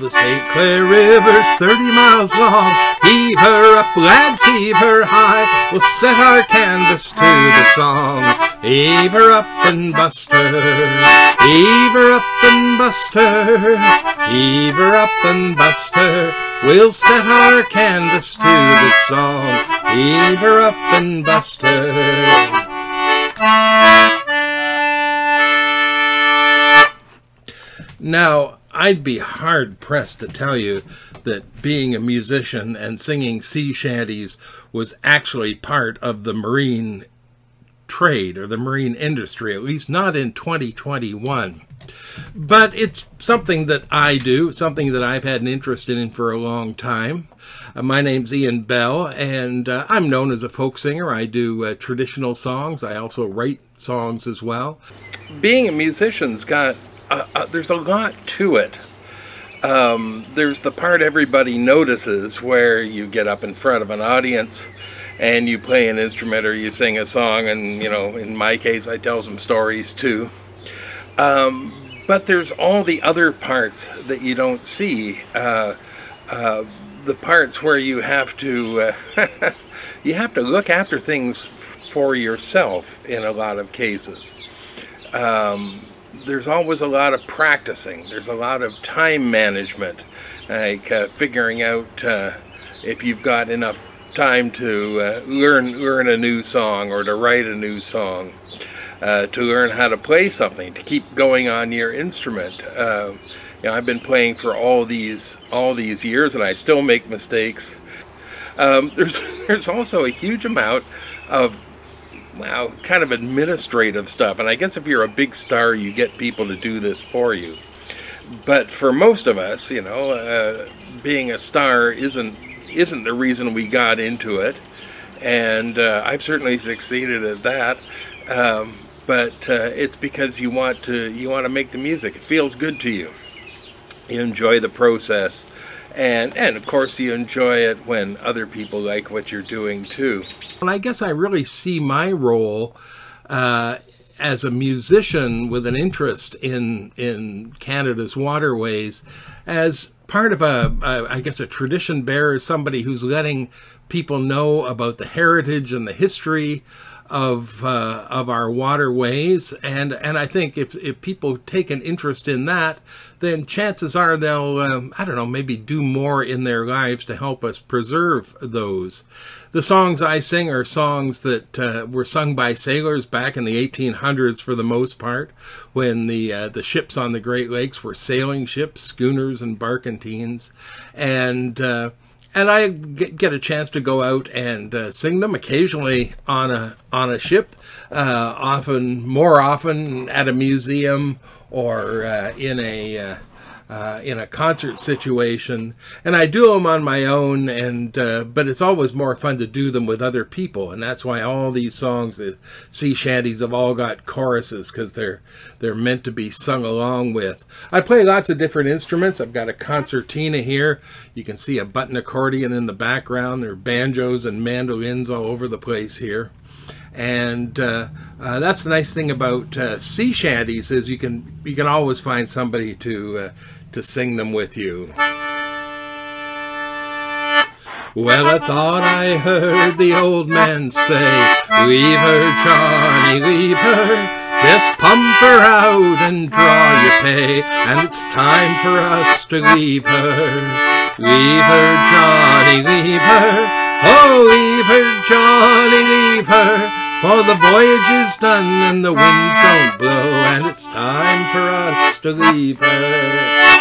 The St. Clair River's 30 miles long. Heave her up, lads, heave her high. We'll set our canvas to the song. Heave her up and bust her. Heave her up and bust her. Heave her up and bust her. We'll set our canvas to the song. Heave her up and bust her. Now, I'd be hard pressed to tell you that being a musician and singing sea shanties was actually part of the marine trade or the marine industry, at least not in 2021. But it's something that I do, something that I've had an interest in for a long time. Uh, my name's Ian Bell, and uh, I'm known as a folk singer. I do uh, traditional songs. I also write songs as well. Being a musician's got uh, uh, there's a lot to it. Um, there's the part everybody notices where you get up in front of an audience and you play an instrument or you sing a song and you know in my case I tell some stories too. Um, but there's all the other parts that you don't see. Uh, uh, the parts where you have to you have to look after things for yourself in a lot of cases. Um, there's always a lot of practicing. There's a lot of time management, like uh, figuring out uh, if you've got enough time to uh, learn learn a new song or to write a new song, uh, to learn how to play something, to keep going on your instrument. Uh, you know, I've been playing for all these all these years, and I still make mistakes. Um, there's there's also a huge amount of well, kind of administrative stuff. And I guess if you're a big star, you get people to do this for you. But for most of us, you know, uh, being a star isn't isn't the reason we got into it. And uh, I've certainly succeeded at that. Um, but uh, it's because you want to you want to make the music. It feels good to you. You enjoy the process and and of course you enjoy it when other people like what you're doing too. And I guess I really see my role uh, as a musician with an interest in in Canada's waterways as part of a, a I guess a tradition bearer, somebody who's letting people know about the heritage and the history of uh, of our waterways, and and I think if if people take an interest in that, then chances are they'll um, I don't know maybe do more in their lives to help us preserve those. The songs I sing are songs that uh, were sung by sailors back in the 1800s for the most part, when the uh, the ships on the Great Lakes were sailing ships, schooners and barkentines, and uh, and I get a chance to go out and uh, sing them occasionally on a on a ship, uh, often more often at a museum or uh, in a uh, in a concert situation, and I do them on my own. And uh, but it's always more fun to do them with other people, and that's why all these songs, the sea shanties, have all got choruses because they're they're meant to be sung along with. I play lots of different instruments. I've got a concertina here. You can see a button accordion in the background. There are banjos and mandolins all over the place here and uh, uh, that's the nice thing about uh, sea shanties is you can you can always find somebody to uh, to sing them with you. Well, I thought I heard the old man say, Leave her, Johnny, leave her. Just pump her out and draw your pay. And it's time for us to leave her. Leave her, Johnny, leave her. Oh, leave her, Johnny, leave her. For the voyage is done and the winds don't blow, and it's time for us to leave her.